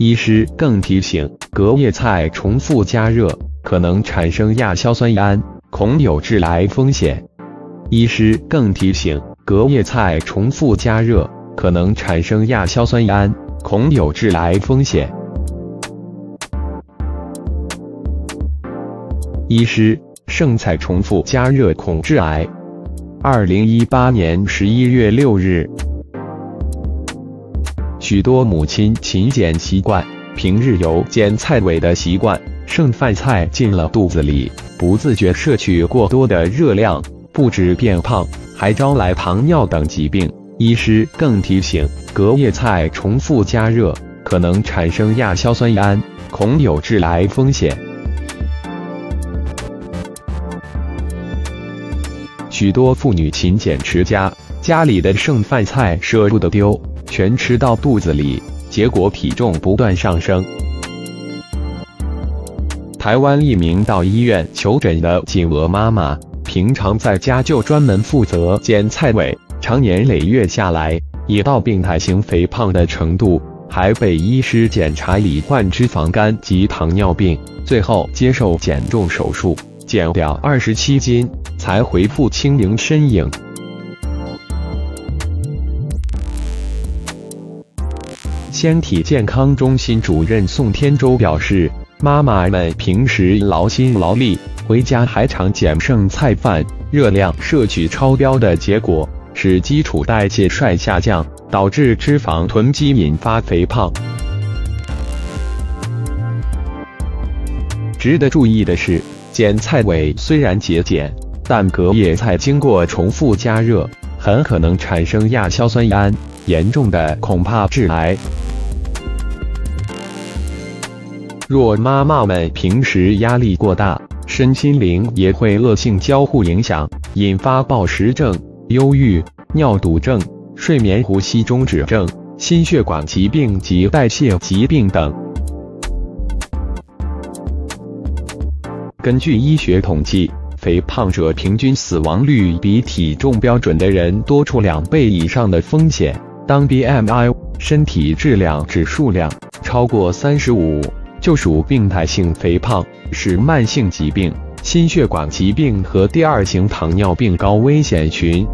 医师更提醒，隔夜菜重复加热可能产生亚硝酸胺，恐有致癌风险。医师更提醒，隔夜菜重复加热可能产生亚硝酸胺，恐有致癌风险。医师，剩菜重复加热恐致癌。二零一八年十一月六日。许多母亲勤俭习惯，平日有捡菜尾的习惯，剩饭菜进了肚子里，不自觉摄取过多的热量，不止变胖，还招来糖尿等疾病。医师更提醒，隔夜菜重复加热可能产生亚硝酸胺，恐有致癌风险。许多妇女勤俭持家，家里的剩饭菜舍不得丢。全吃到肚子里，结果体重不断上升。台湾一名到医院求诊的锦鹅妈妈，平常在家就专门负责捡菜尾，常年累月下来，已到病态型肥胖的程度，还被医师检查罹患脂肪肝及糖尿病，最后接受减重手术，减掉二十七斤，才恢复轻盈身影。纤体健康中心主任宋天舟表示，妈妈们平时劳心劳力，回家还常捡剩菜饭，热量摄取超标的结果，使基础代谢率下降，导致脂肪囤积，引发肥胖。值得注意的是，捡菜尾虽然节俭，但隔夜菜经过重复加热，很可能产生亚硝酸胺，严重的恐怕致癌。若妈妈们平时压力过大，身心灵也会恶性交互影响，引发暴食症、忧郁、尿毒症、睡眠呼吸中止症、心血管疾病及代谢疾病等。根据医学统计，肥胖者平均死亡率比体重标准的人多出两倍以上的风险。当 BMI 身体质量指数量超过三十五。就属病态性肥胖，是慢性疾病、心血管疾病和第二型糖尿病高危险群。